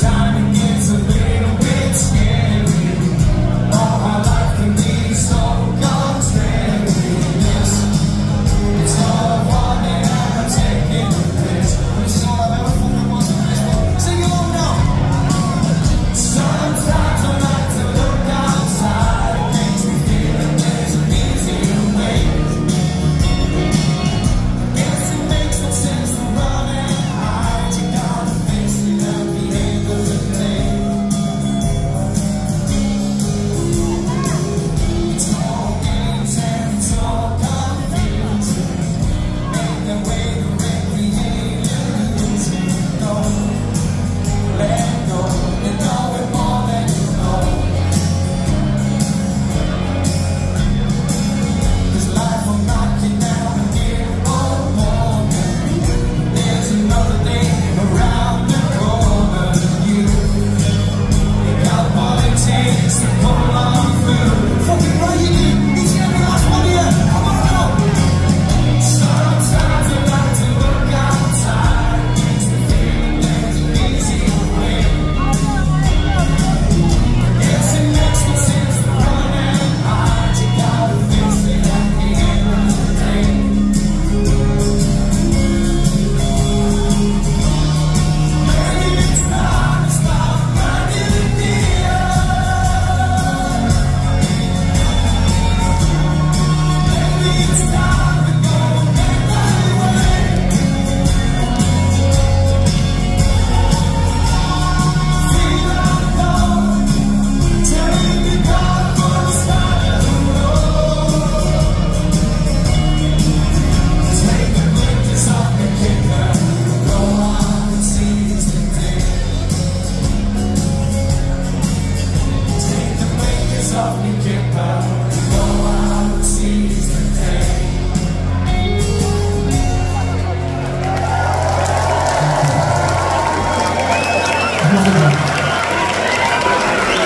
time.